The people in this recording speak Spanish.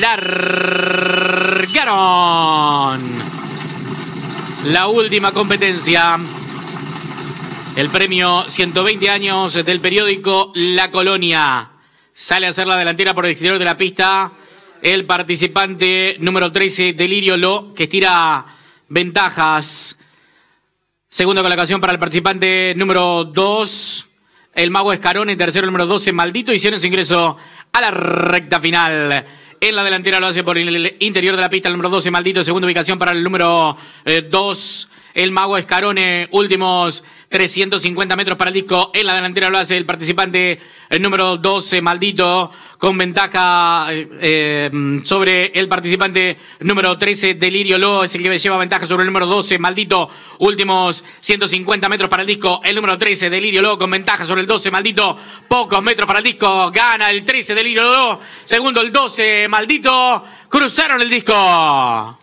largaron. La última competencia. El premio 120 años del periódico La Colonia. Sale a hacer la delantera por el exterior de la pista. El participante número 13, Delirio Lo, que estira ventajas. Segunda colocación para el participante número 2, el Mago Escarone. Tercero, número 12, Maldito. Hicieron su ingreso a la recta final. En la delantera lo hace por el interior de la pista el número 12, Maldito. Segunda ubicación para el número 2, el Mago Escarone. Últimos 350 metros para el disco. En la delantera lo hace el participante el número 12, Maldito, con ventaja eh, eh, sobre el participante número 13, Delirio Lo. Es el que lleva ventaja sobre el número 12, Maldito. Últimos 150 metros para el disco. El número 13, Delirio Lo, con ventaja sobre el 12, Maldito. Pocos metros para el disco. Gana el 13, Delirio Lo. Segundo, el 12, Maldito. Cruzaron el disco.